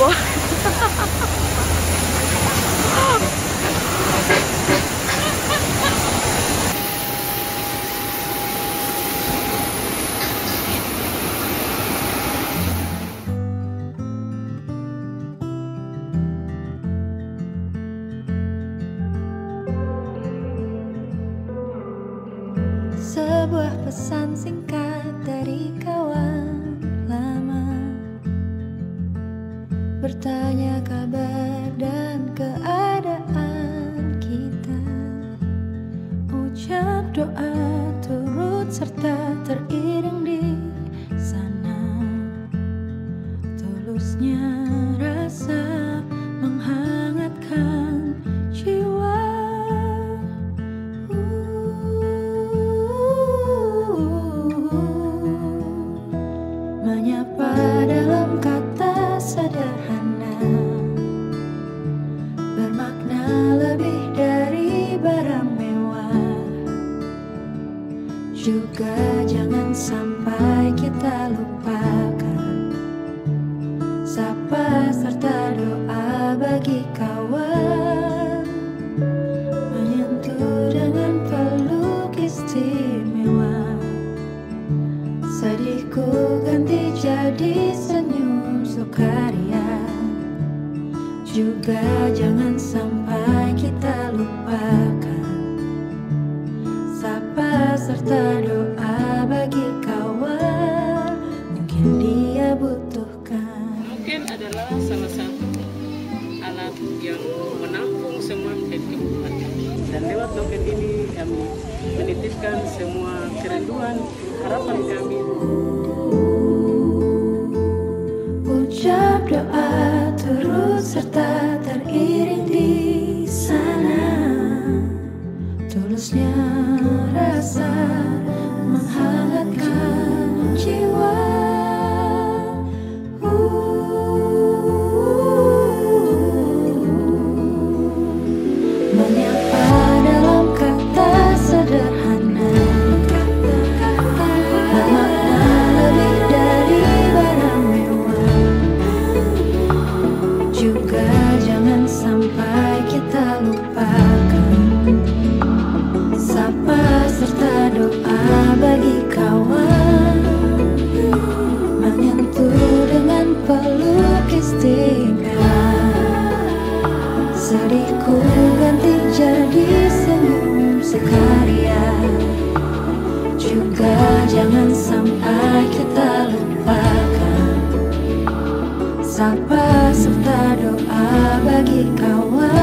Sebuah pesan singkat dari kawan Bertanya kabar dan keadaan kita. Ucap doa turut serta teriring di sana. Tulusnya Juga jangan sampai kita lupakan Sapa serta doa bagi kawan. Menyentuh dengan peluk istimewa. Sedihku ganti jadi senyum sukaria. Juga jangan sampai kita lupakan serta doa bagi kawan. Mungkin dia butuhkan. Mungkin adalah salah satu alat yang menampung semua kehidupan. Dan lewat token ini kami menitipkan semua kerinduan, harapan kami. Ucap doa turut serta teriring Sedihku ganti jadi senyum sukaria Juga jangan sampai kita lupakan. Sapa serta doa bagi kawan